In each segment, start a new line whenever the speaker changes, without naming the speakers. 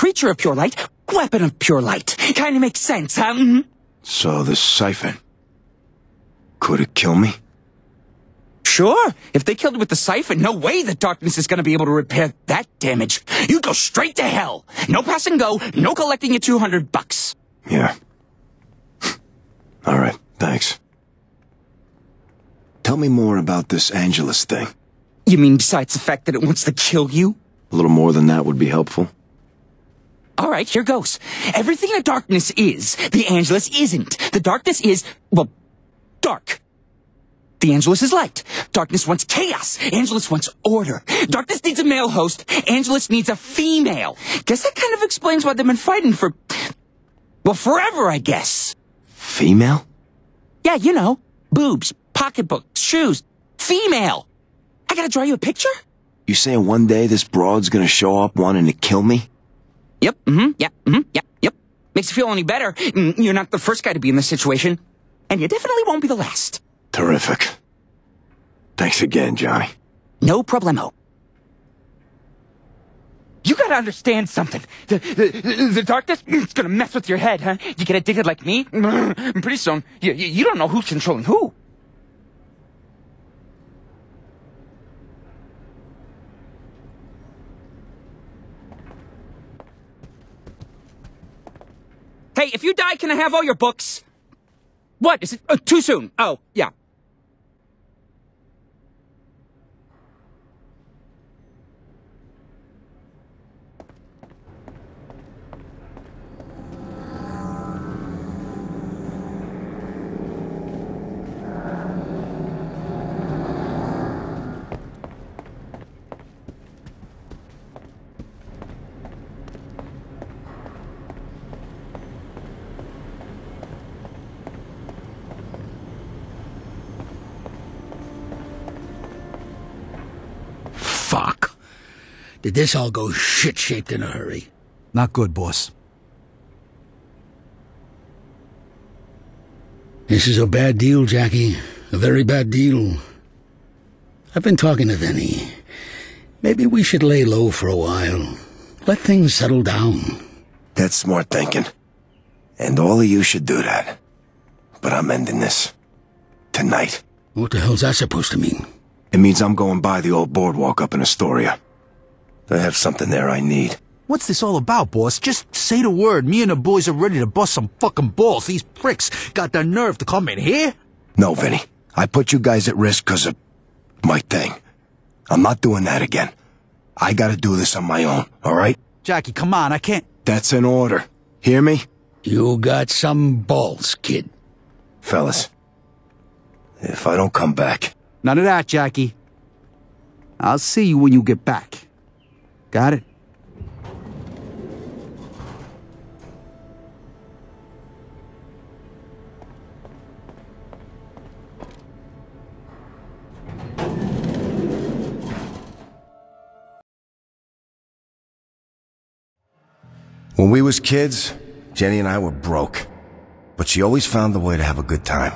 Creature of pure light, weapon of pure light. Kinda makes sense, huh? Mhm.
So the siphon. Could it kill me?
Sure. If they killed you with the siphon, no way the darkness is gonna be able to repair that damage. You'd go straight to hell. No pass and go, no collecting your 200 bucks.
Yeah. All right, thanks. Tell me more about this Angelus thing.
You mean besides the fact that it wants to kill you?
A little more than that would be helpful.
All right, here goes. Everything the darkness is, the Angelus isn't. The darkness is, well, dark. The Angelus is light. Darkness wants chaos. Angelus wants order. Darkness needs a male host. Angelus needs a female. Guess that kind of explains why they've been fighting for, well, forever, I guess.
Female?
Yeah, you know, boobs, pocketbooks, shoes, female. I gotta draw you a picture?
You saying one day this broad's gonna show up wanting to kill me?
Yep, mm-hmm, yep, mm-hmm, yep, yep. Makes you feel any better. Mm, You're not the first guy to be in this situation. And you definitely won't be the last.
Terrific. Thanks again, Johnny.
No problemo.
You gotta understand something. The, the, the darkness, it's gonna mess with your head, huh? You get addicted like me? Pretty soon, you, you don't know who's controlling who.
Hey, if you die, can I have all your books? What? Is it uh, too soon? Oh, yeah.
Did this all go shit-shaped in a hurry?
Not good, boss.
This is a bad deal, Jackie. A very bad deal. I've been talking to Vinny. Maybe we should lay low for a while. Let things settle down.
That's smart thinking. And all of you should do that. But I'm ending this. Tonight.
What the hell's that supposed to mean?
It means I'm going by the old boardwalk up in Astoria. I have something there I need.
What's this all about, boss? Just say the word. Me and the boys are ready to bust some fucking balls. These pricks got the nerve to come in here?
No, Vinny. I put you guys at risk because of my thing. I'm not doing that again. I gotta do this on my own, alright?
Jackie, come on, I can't.
That's an order. Hear me?
You got some balls, kid.
Fellas. If I don't come back,
None of that, Jackie. I'll see you when you get back. Got it?
When we was kids, Jenny and I were broke. But she always found a way to have a good time.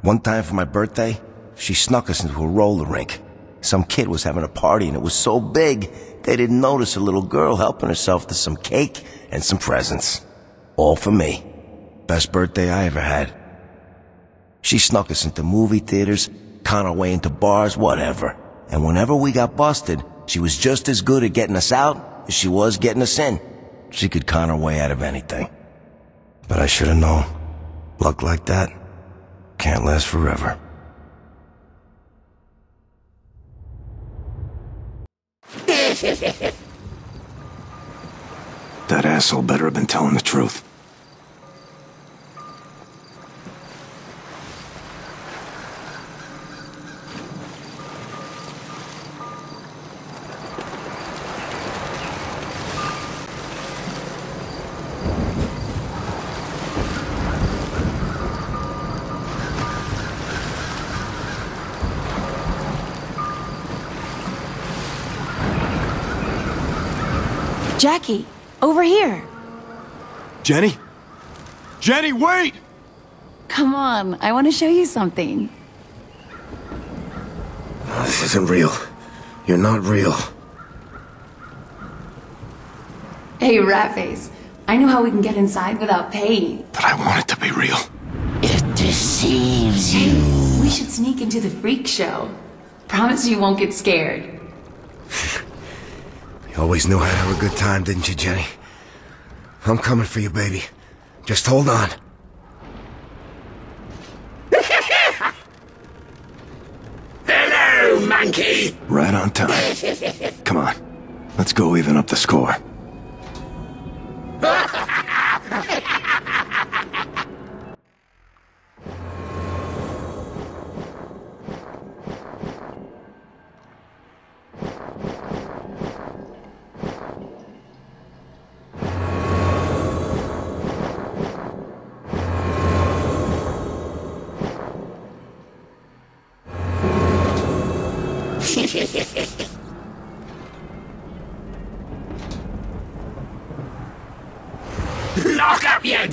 One time for my birthday, she snuck us into a roller rink. Some kid was having a party and it was so big, they didn't notice a little girl helping herself to some cake and some presents. All for me. Best birthday I ever had. She snuck us into movie theaters, con our way into bars, whatever. And whenever we got busted, she was just as good at getting us out as she was getting us in. She could con her way out of anything. But I should have known. Luck like that can't last forever. That asshole better have been telling the truth.
Jackie, over here.
Jenny? Jenny, wait!
Come on, I want to show you something.
This isn't real. You're not real.
Hey, Ratface. I know how we can get inside without paying.
But I want it to be real.
It deceives you.
We should sneak into the freak show. Promise you won't get scared.
You always knew I'd have a good time, didn't you, Jenny? I'm coming for you, baby. Just hold on.
Hello, monkey!
Right on time. Come on. Let's go even up the score.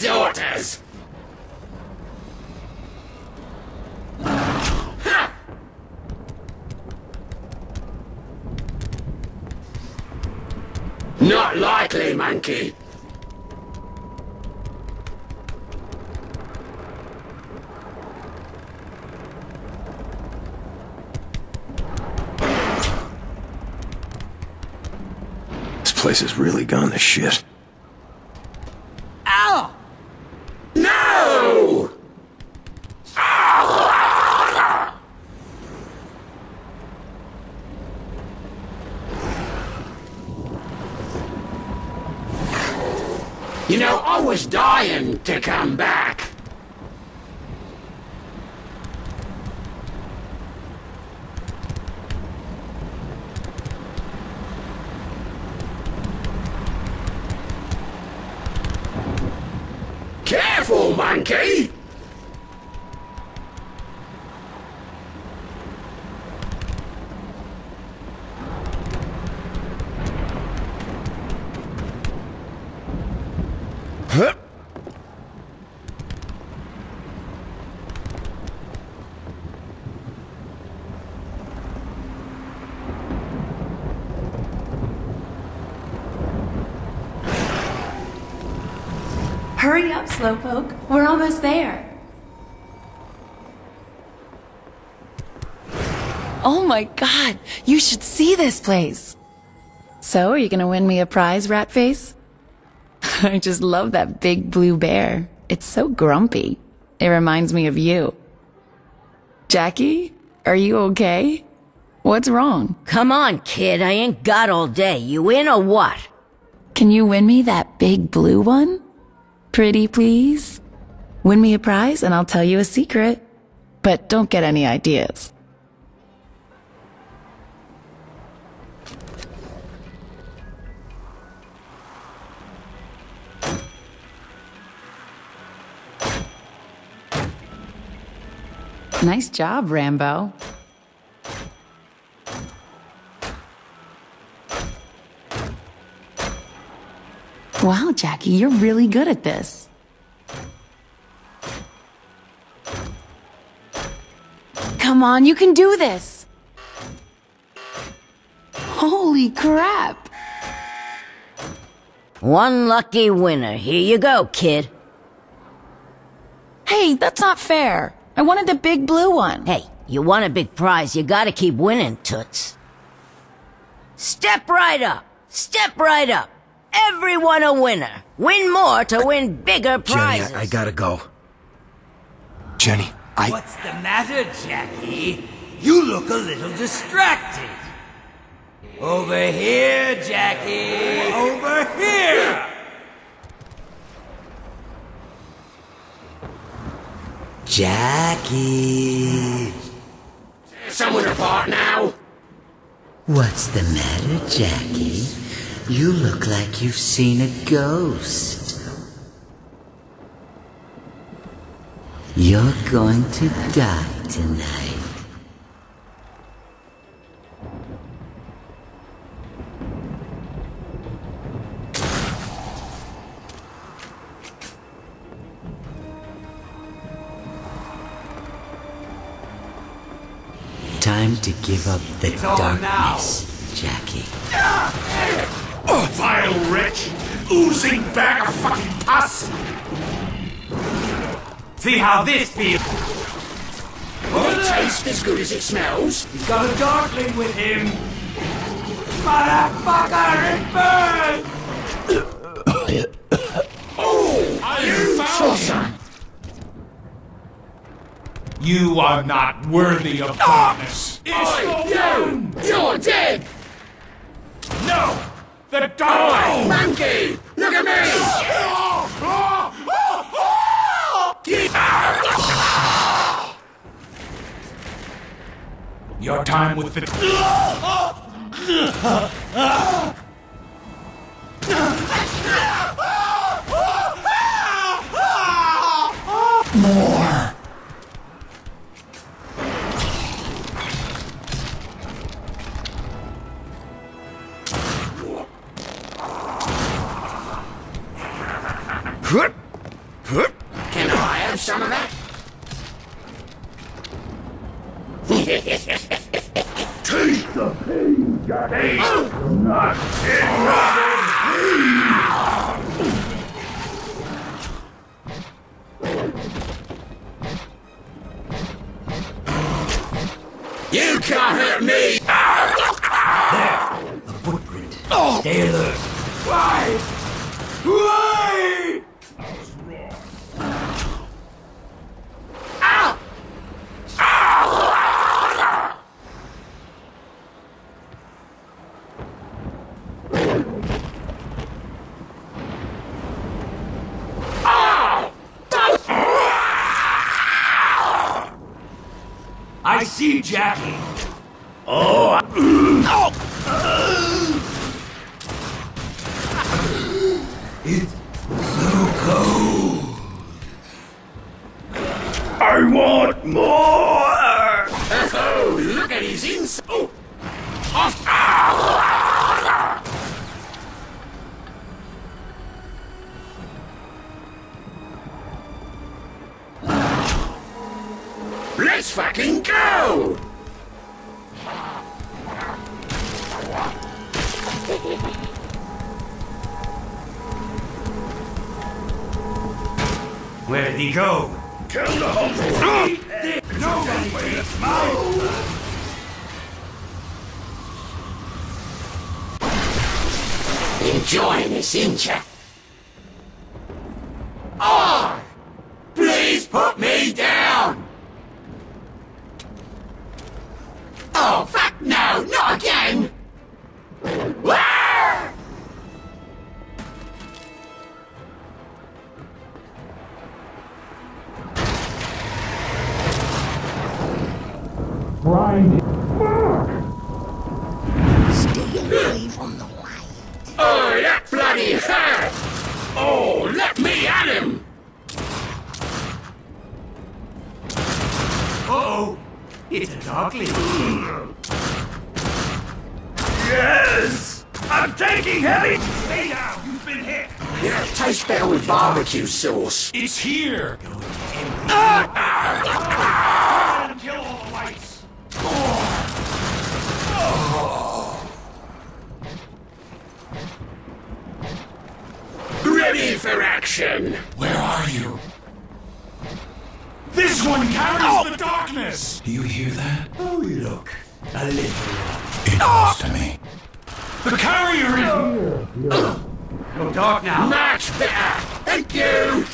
Daughters! Not likely, monkey.
This place has really gone to shit.
Ow!
No! You know, I was dying to come back. Careful, monkey!
Hurry up, Slowpoke. We're almost there. Oh my god, you should see this place. So, are you gonna win me a prize, Ratface? I just love that big blue bear. It's so grumpy. It reminds me of you. Jackie, are you okay? What's wrong?
Come on, kid. I ain't got all day. You in or what?
Can you win me that big blue one? Pretty please? Win me a prize and I'll tell you a secret. But don't get any ideas. Nice job, Rambo. Wow, Jackie, you're really good at this. Come on, you can do this. Holy crap.
One lucky winner. Here you go, kid.
Hey, that's not fair. I wanted the big blue one.
Hey, you want a big prize, you gotta keep winning, Toots. Step right up. Step right up. Everyone a winner. Win more to win bigger
Jenny,
prizes.
I, I gotta go. Jenny, I.
What's the matter, Jackie? You look a little distracted. Over here, Jackie. Over here. Jackie.
Someone apart now.
What's the matter, Jackie? You look like you've seen a ghost. You're going to die tonight. Time to give up the darkness, Jackie.
Vile wretch!
oozing bag of fucking pus. See how this feels.
Will it taste as good as it smells?
He's got a darkling with him. Motherfucker, it burns!
Oh, I you tosser!
You are not worthy of darkness.
Oi, you! You're dead!
No! The
Oi,
dark!
monkey! Look at me!
Your time with the. pain, Jackie! Not
You can't hurt me!
The footprint. Stay alert. Why? Why?
Ow!
I see Jackie. Oh. It's so cold. I want more.
Oh, look at his inside! Oh. Off! Let's Enjoying this, ain't ya? Oh! Please put me down! Oh, fuck no, not again! Ah! Oh,
Uh-oh. It's a darkling. Yes! I'm taking heavy! Stay down! You've been hit!
It'll taste better with barbecue sauce.
It's here! Ah! Kill all the lights!
Ready for action!
Where are you? This one carries the darkness!
Do you hear that?
Oh, look. A little.
It comes to me.
The carrier is here! Go dark now.
Much better! Thank you!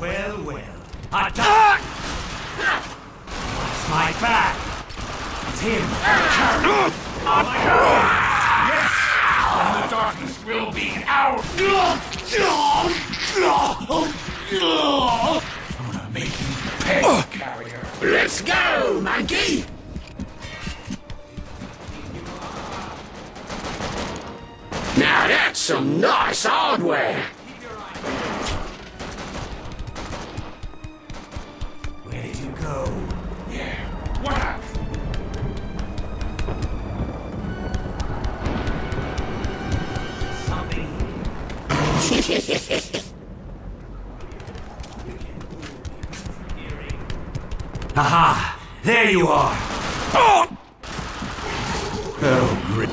Well, well. Attack! Watch my back! It's him! Carrier! Oh my God! Yes! And the darkness will be out! I'm gonna make you pay, carrier! Oh.
Let's go, monkey! Now that's some nice hardware!
Where did you go? Yeah. What happened? Something. Aha! There you are! Oh! Oh, great.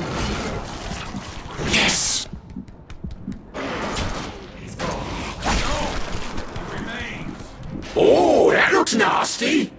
Yes!
Oh, that looks nasty!